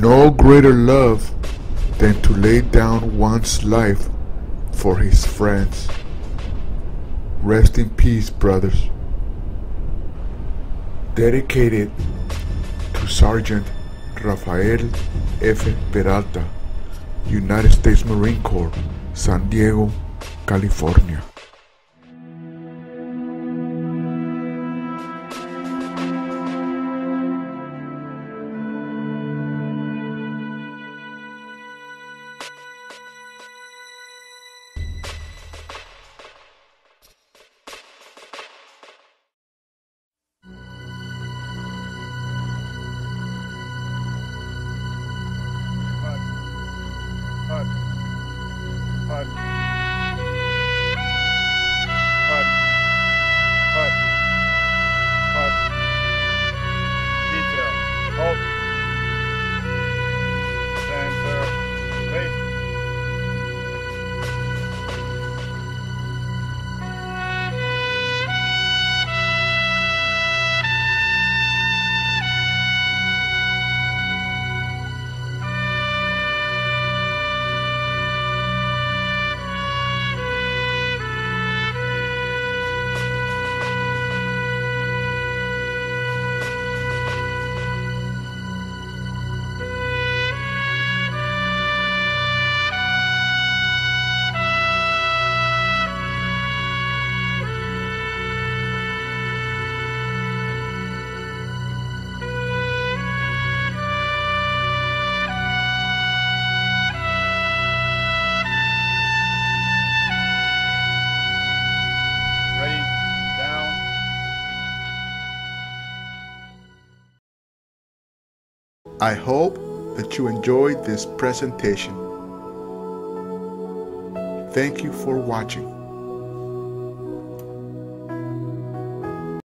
No greater love than to lay down one's life for his friends. Rest in peace, brothers. Dedicated to Sergeant Rafael F. Peralta, United States Marine Corps, San Diego, California. Hut. I hope that you enjoyed this presentation. Thank you for watching.